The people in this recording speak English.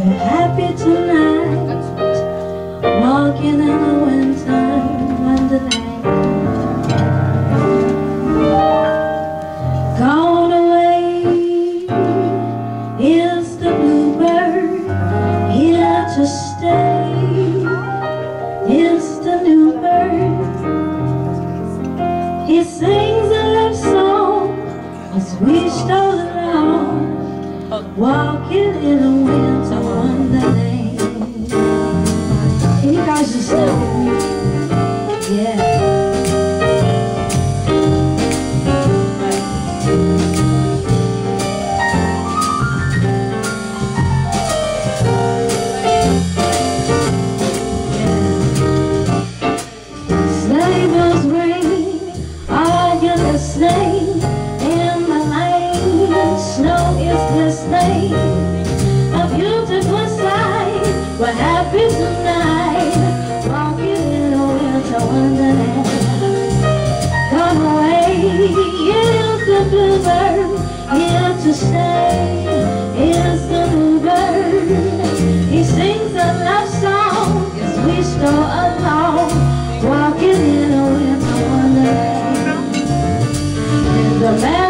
We're happy tonight, walking in the winter wonderland. Gone away is the bluebird, here to stay is the new bird. He sings a love song, as we stole along, walking in the winter that here to stay. The. He sings a love song as we stroll along, walking in a winter wonderland. The man